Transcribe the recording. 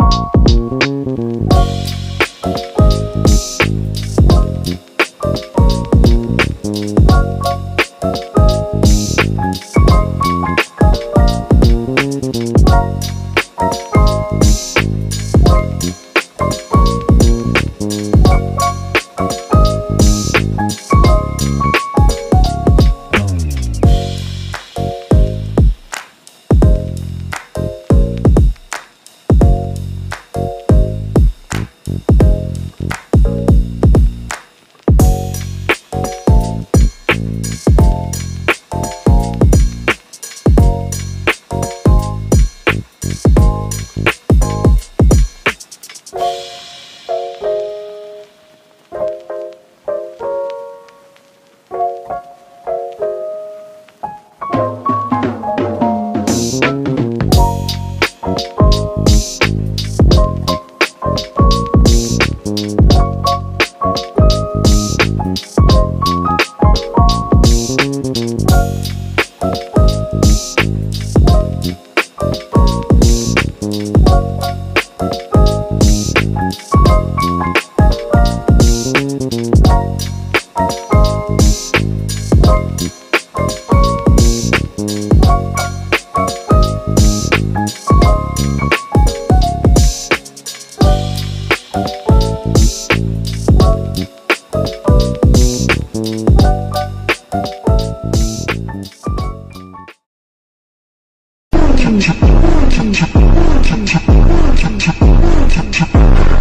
Thank Thank chập chập chập chập chập chập chập chập chập chập chập